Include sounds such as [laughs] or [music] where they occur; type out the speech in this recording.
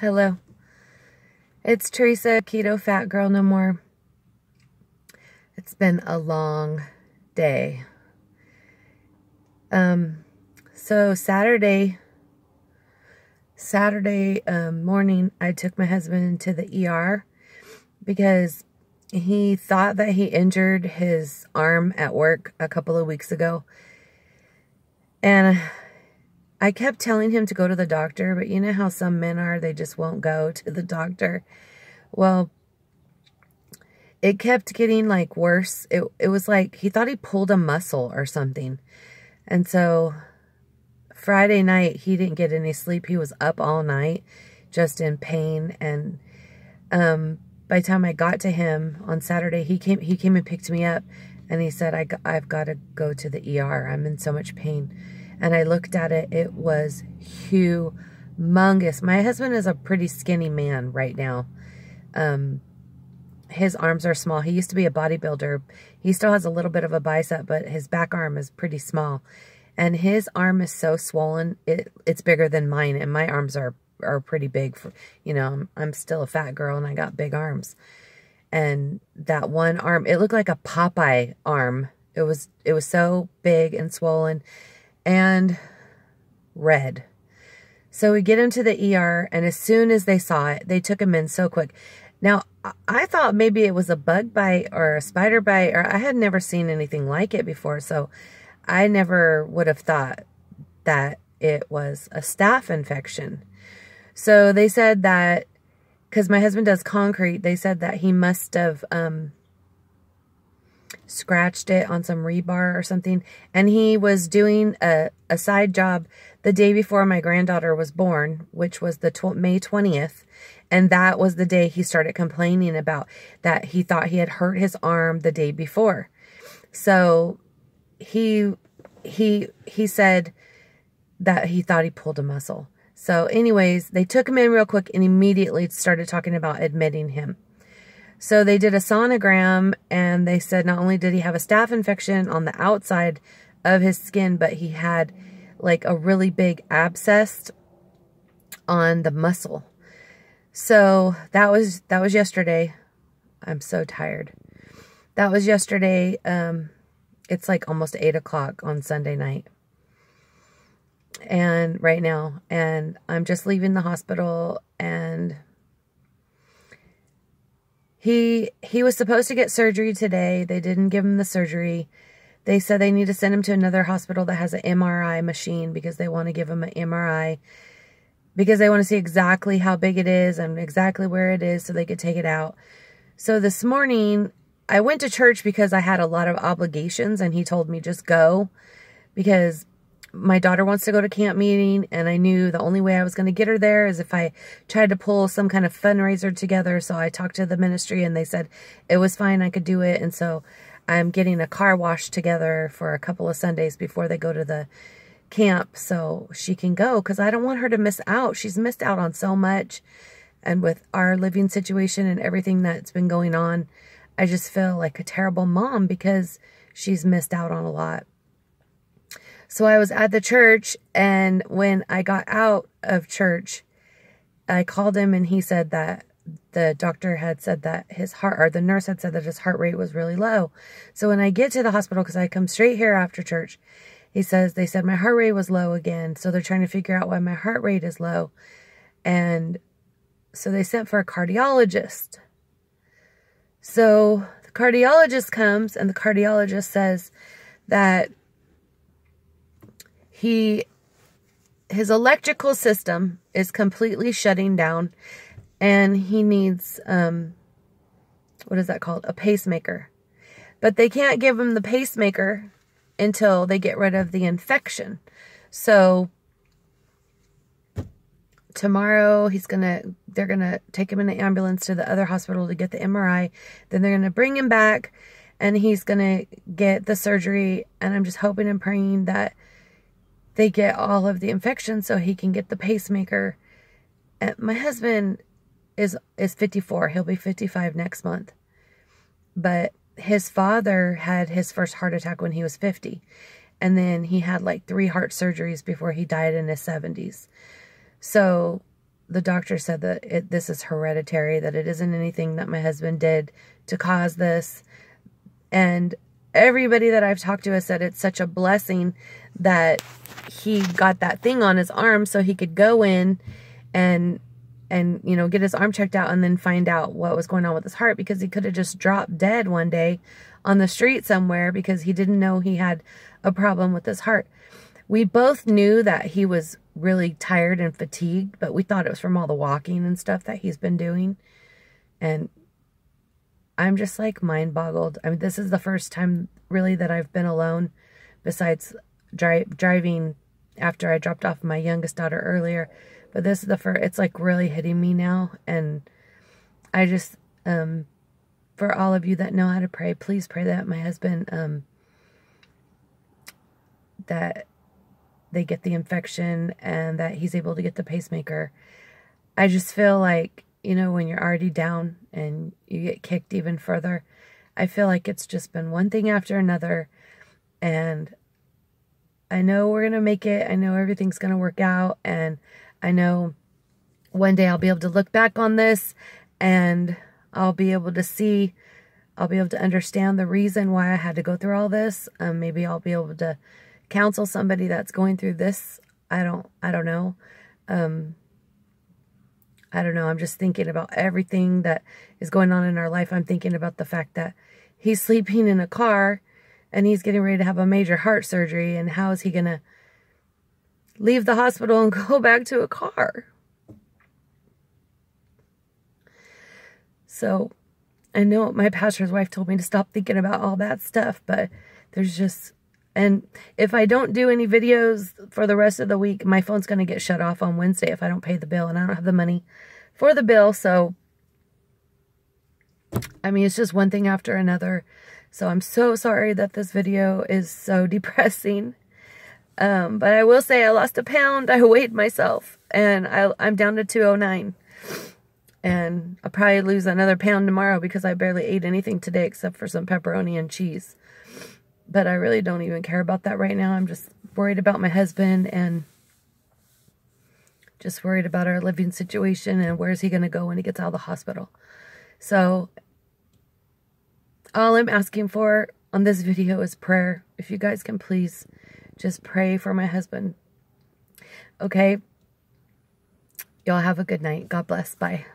Hello. It's Theresa, Keto Fat Girl No More. It's been a long day. Um, so Saturday, Saturday um, morning, I took my husband to the ER because he thought that he injured his arm at work a couple of weeks ago. And I kept telling him to go to the doctor, but you know how some men are, they just won't go to the doctor. Well, it kept getting like worse. It it was like he thought he pulled a muscle or something. And so Friday night he didn't get any sleep. He was up all night just in pain and um by the time I got to him on Saturday, he came he came and picked me up and he said I I've got to go to the ER. I'm in so much pain and I looked at it. It was humongous. My husband is a pretty skinny man right now. Um, his arms are small. He used to be a bodybuilder. He still has a little bit of a bicep, but his back arm is pretty small. And his arm is so swollen, it it's bigger than mine. And my arms are, are pretty big. For, you know, I'm, I'm still a fat girl and I got big arms. And that one arm, it looked like a Popeye arm. It was, it was so big and swollen and red. So we get him to the ER, and as soon as they saw it, they took him in so quick. Now, I thought maybe it was a bug bite or a spider bite, or I had never seen anything like it before, so I never would have thought that it was a staph infection. So they said that, because my husband does concrete, they said that he must have um, scratched it on some rebar or something. And he was doing a, a side job the day before my granddaughter was born, which was the tw May 20th. And that was the day he started complaining about that he thought he had hurt his arm the day before. So he, he, he said that he thought he pulled a muscle. So anyways, they took him in real quick and immediately started talking about admitting him. So they did a sonogram and they said not only did he have a staph infection on the outside of his skin, but he had like a really big abscess on the muscle. So that was that was yesterday. I'm so tired. That was yesterday. Um, it's like almost eight o'clock on Sunday night. And right now, and I'm just leaving the hospital and he he was supposed to get surgery today. They didn't give him the surgery. They said they need to send him to another hospital that has an MRI machine because they want to give him an MRI because they want to see exactly how big it is and exactly where it is so they could take it out. So this morning, I went to church because I had a lot of obligations and he told me just go because my daughter wants to go to camp meeting and I knew the only way I was going to get her there is if I tried to pull some kind of fundraiser together. So I talked to the ministry and they said it was fine. I could do it. And so I'm getting a car wash together for a couple of Sundays before they go to the camp so she can go because I don't want her to miss out. She's missed out on so much. And with our living situation and everything that's been going on, I just feel like a terrible mom because she's missed out on a lot. So I was at the church, and when I got out of church, I called him, and he said that the doctor had said that his heart, or the nurse had said that his heart rate was really low. So when I get to the hospital, because I come straight here after church, he says, they said my heart rate was low again. So they're trying to figure out why my heart rate is low. And so they sent for a cardiologist. So the cardiologist comes, and the cardiologist says that he his electrical system is completely shutting down and he needs um what is that called? A pacemaker. But they can't give him the pacemaker until they get rid of the infection. So tomorrow he's gonna they're gonna take him in an ambulance to the other hospital to get the mri then they're gonna bring him back and he's gonna get the surgery. And i'm just hoping and praying that they get all of the infections so he can get the pacemaker. And my husband is is 54. He'll be 55 next month. But his father had his first heart attack when he was 50. And then he had like three heart surgeries before he died in his 70s. So the doctor said that it, this is hereditary, that it isn't anything that my husband did to cause this. And everybody that I've talked to has said it's such a blessing that he got that thing on his arm so he could go in and and you know get his arm checked out and then find out what was going on with his heart because he could have just dropped dead one day on the street somewhere because he didn't know he had a problem with his heart. We both knew that he was really tired and fatigued, but we thought it was from all the walking and stuff that he's been doing. And I'm just like mind boggled. I mean, this is the first time really that I've been alone besides dri driving after I dropped off my youngest daughter earlier. But this is the first, it's like really hitting me now. And I just, um, for all of you that know how to pray, please pray that my husband, um, that they get the infection and that he's able to get the pacemaker. I just feel like, you know, when you're already down and you get kicked even further, I feel like it's just been one thing after another. And I know we're going to make it. I know everything's going to work out. And I know one day I'll be able to look back on this and I'll be able to see, I'll be able to understand the reason why I had to go through all this. Um, maybe I'll be able to counsel somebody that's going through this. I don't, I don't know. Um, I don't know. I'm just thinking about everything that is going on in our life. I'm thinking about the fact that he's sleeping in a car and he's getting ready to have a major heart surgery. And how is he going to leave the hospital and [laughs] go back to a car? So I know my pastor's wife told me to stop thinking about all that stuff, but there's just and if I don't do any videos for the rest of the week, my phone's going to get shut off on Wednesday if I don't pay the bill. And I don't have the money for the bill. So, I mean, it's just one thing after another. So I'm so sorry that this video is so [laughs] depressing. Um, but I will say I lost a pound. I weighed myself. And I, I'm down to 209. And I'll probably lose another pound tomorrow because I barely ate anything today except for some pepperoni and cheese. But I really don't even care about that right now. I'm just worried about my husband and just worried about our living situation and where's he going to go when he gets out of the hospital. So all I'm asking for on this video is prayer. If you guys can please just pray for my husband. Okay? Y'all have a good night. God bless. Bye.